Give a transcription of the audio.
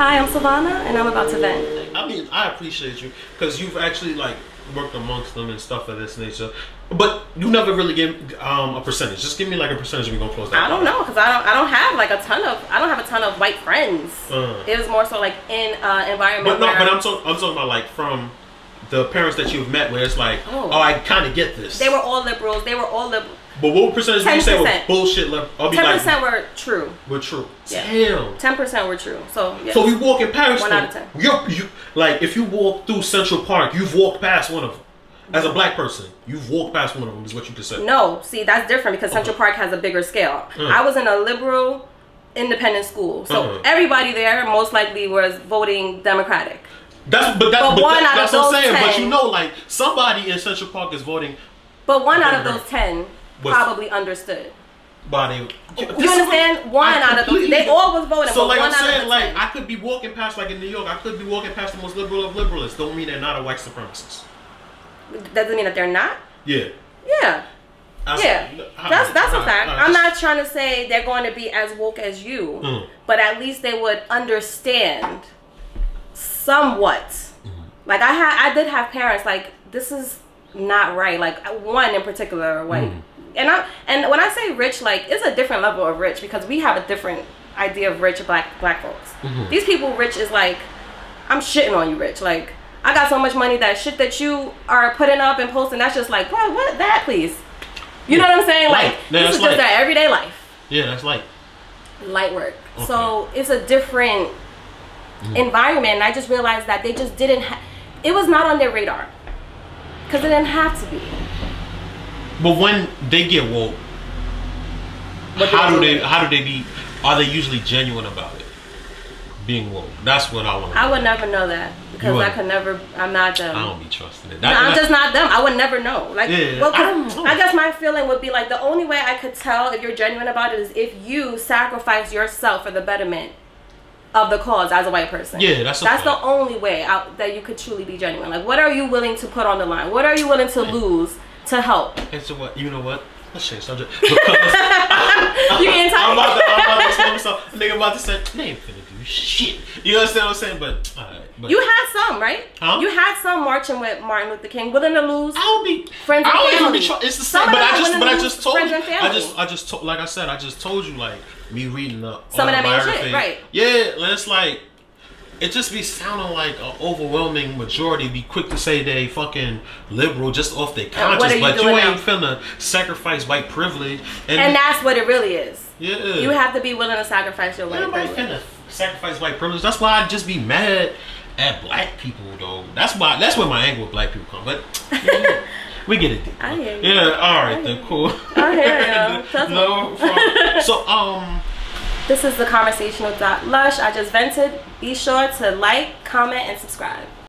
Hi, I'm Savannah, and I'm about to vent. I mean, I appreciate you because you've actually like worked amongst them and stuff of this nature. But you never really give um, a percentage. Just give me like a percentage. and We gonna close that. I don't part. know, cause I don't, I don't have like a ton of, I don't have a ton of white friends. Uh. It was more so like in uh, environment. But no, where but I'm talking. I'm talking about like from the parents that you've met, where it's like, Oh. oh, I kind of get this. they were all liberals. They were all liberal. But what percentage would you say were 10%. bullshit? Left? I'll be Ten like, percent were true. were true. Yeah. Damn. Ten percent were true. So yeah. So we walk in Paris. One out of 10. You're, you like if you walk through Central Park, you've walked past one of them. As a black person, you've walked past one of them. Is what you could say. No, see that's different because Central Park has a bigger scale. Mm. I was in a liberal independent school. So Mhm. everybody there most likely was voting Democratic. That's but that's But but one that- out that's of what I'm saying. But you know, like somebody in Central Park is voting But one out of those ten Was- probably understood. Body. the. You understand? One I out of those they all was voting, So like I'm saying, like I could be walking past, like in New York, I could be walking past the most liberal of liberalists. Don't mean they're not a white supremacist. doesn't mean that they're not. Yeah. Yeah. I- Yeah, I- that's that's a fact. I'm not trying to say they're going to be as woke as you, Mm. but at least they would understand somewhat. Mm-hmm. Like I had, I did have parents like this is not right. Like one in particular, white, Mm. and I and when I say rich, like it's a different level of rich because we have a different idea of rich black black folks. Mm-hmm. These people rich is like I'm shitting on you, rich. Like I got so much money that shit that you are putting up and posting. That's just like, what? What that, please? You know what I'm saying? Like Yeah, this is just light. that everyday life, Yeah, that's like. light work. So it's a different Mm-hmm. environment. And I just realized that they just didn't. Ha- it was not on their radar because it didn't have to be. But when they get woke, What how do they? How do they be? Are they usually genuine about it? Being woke. That's what I want. I would never know that because I could never. I'm not them. I don't be trusting it. No, That- I'm just not them. I would never know. Like, Yeah, well, I know. I guess my feeling would be like the only way I could tell if you're genuine about it is if you sacrifice yourself for the betterment of the cause as a white person. Yeah, that's that's the only way out that you could truly be genuine. Like, what are you willing to put on the line? What are you willing to lose to help? And so what? You know what? Let's change subject. Because You ain't I'm about talking. to, I'm about to tell myself, nigga about to say, they ain't finna do shit. You understand what I'm saying? But, alright. But You had some, right? Huh? You had some marching with Martin Luther King, willing to lose. I don't be Friends I and don't even be try- It's the Some same, of but I just, but I just told friends you. and I just, I just told, like I said, I just told you, like me reading the Some of them ain't shit, right. Yeah, and it's like it just be sounding like an overwhelming majority be quick to say they fucking liberal just off their conscience, you but you ain't now? finna sacrifice white privilege. And, And that's what it really is. yeah, You have to be willing to sacrifice your white Everybody privilege. finna sacrifice white privilege. That's why I just be mad at black people, though. That's why. That's where my anger with black people come. But yeah, we get it. I hear you. Yeah. all right. Then cool. I hear you. No. So um. This is the conversational dot lush. I just vented. Be sure to like, comment, and subscribe.